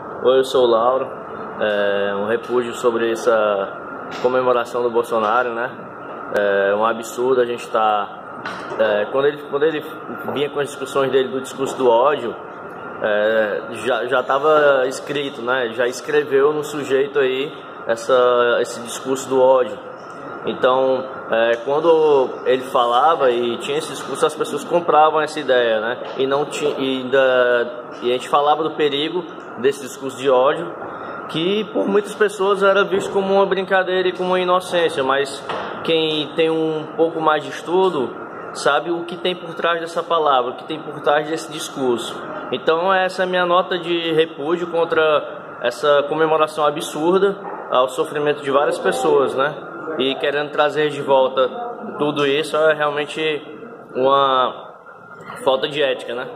Oi, eu sou o Lauro. É, um repúdio sobre essa comemoração do Bolsonaro, né? É um absurdo a gente. Tá, é, quando, ele, quando ele vinha com as discussões dele do discurso do ódio, é, já estava escrito, né? Já escreveu no sujeito aí essa, esse discurso do ódio. Então, é, quando ele falava e tinha esse discurso, as pessoas compravam essa ideia, né? E não tinha, e, ainda, e a gente falava do perigo desse discurso de ódio, que por muitas pessoas era visto como uma brincadeira e como uma inocência, mas quem tem um pouco mais de estudo sabe o que tem por trás dessa palavra, o que tem por trás desse discurso. Então essa é a minha nota de repúdio contra essa comemoração absurda ao sofrimento de várias pessoas, né? E querendo trazer de volta tudo isso é realmente uma falta de ética, né?